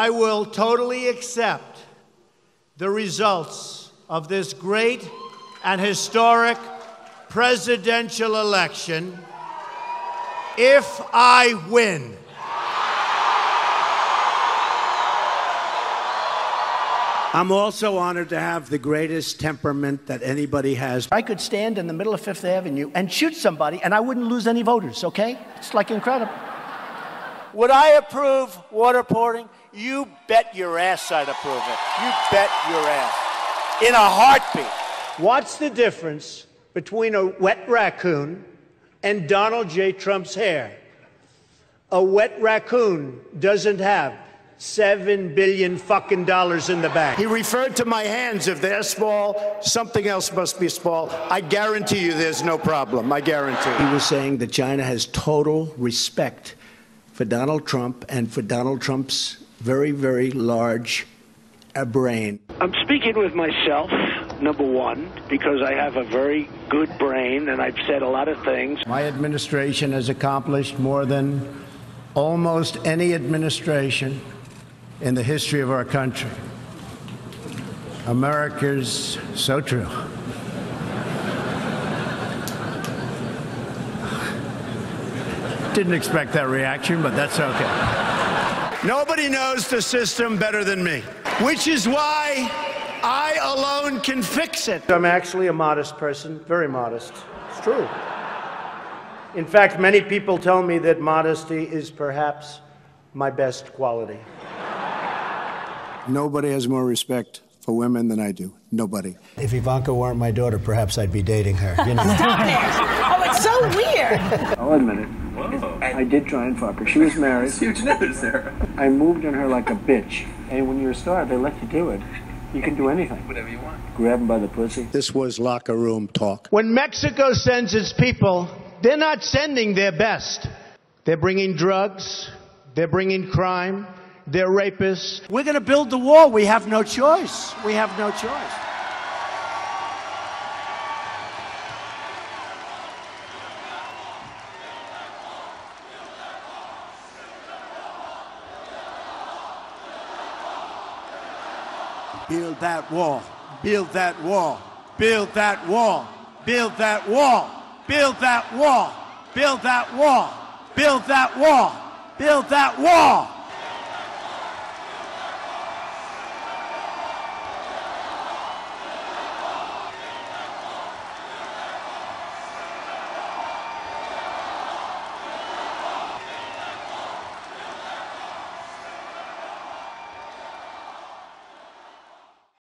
I will totally accept the results of this great and historic presidential election if I win. I'm also honored to have the greatest temperament that anybody has. I could stand in the middle of Fifth Avenue and shoot somebody, and I wouldn't lose any voters, okay? It's like incredible. Would I approve waterboarding? You bet your ass I'd approve it. You bet your ass. In a heartbeat. What's the difference between a wet raccoon and Donald J. Trump's hair? A wet raccoon doesn't have seven billion fucking dollars in the bank. He referred to my hands. If they're small, something else must be small. I guarantee you there's no problem. I guarantee. He was saying that China has total respect for Donald Trump and for Donald Trump's very, very large uh, brain. I'm speaking with myself, number one, because I have a very good brain and I've said a lot of things. My administration has accomplished more than almost any administration in the history of our country. America's so true. Didn't expect that reaction, but that's okay. Nobody knows the system better than me, which is why I alone can fix it. I'm actually a modest person, very modest. It's true. In fact, many people tell me that modesty is perhaps my best quality. Nobody has more respect for women than I do. Nobody. If Ivanka weren't my daughter, perhaps I'd be dating her. You know? Stop it! Oh, it's so weird. I'll admit it. I did try and fuck her. She was married. Huge news there. I moved on her like a bitch. And when you're a star, they let you do it. You can do anything. Whatever you want. Grab him by the pussy. This was locker room talk. When Mexico sends its people, they're not sending their best. They're bringing drugs, they're bringing crime, they're rapists. We're going to build the wall. We have no choice. We have no choice. Build that wall. Build that wall. Build that wall. Build that wall. Build that wall. Build that wall. Build that wall. Build that wall.